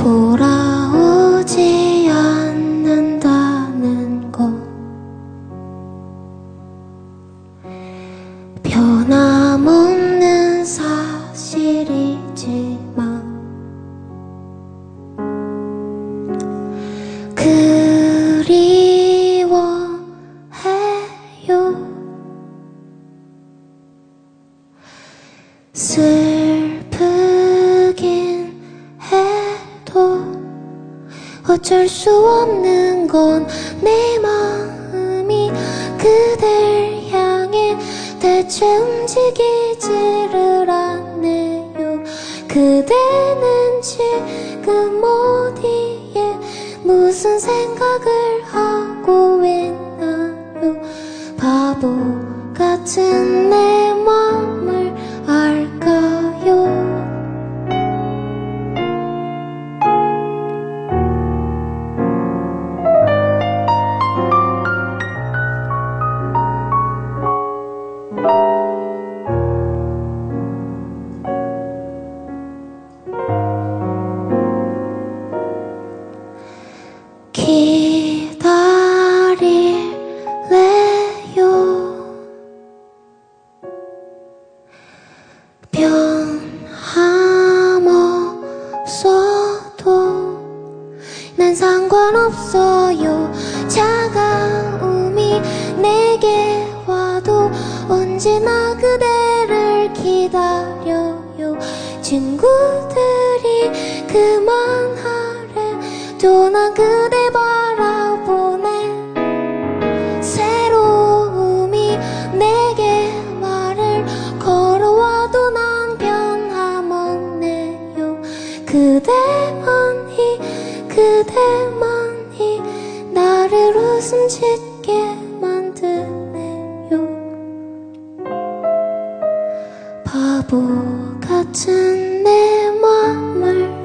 돌아오지 않는다는 것. 변함없는 사실이지만 그리워해요. 어쩔 수 없는 건 내 마음이 그댈 향해 대체 움직이지를 않네요. 그대는 지금 어디에 무슨 생각을 하고 있나요? 바보 같은 상관없어요. 차가움이 내게 와도 언제나 그대를 기다려요. 친구들이 그만하래. 또난 그대 바라보네. 새로움이 내게 말을 걸어와도 난 변함없네요. 그대만이 그대만 웃음 짓게 만드네요. 바보 같은 내 맘을